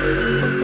Música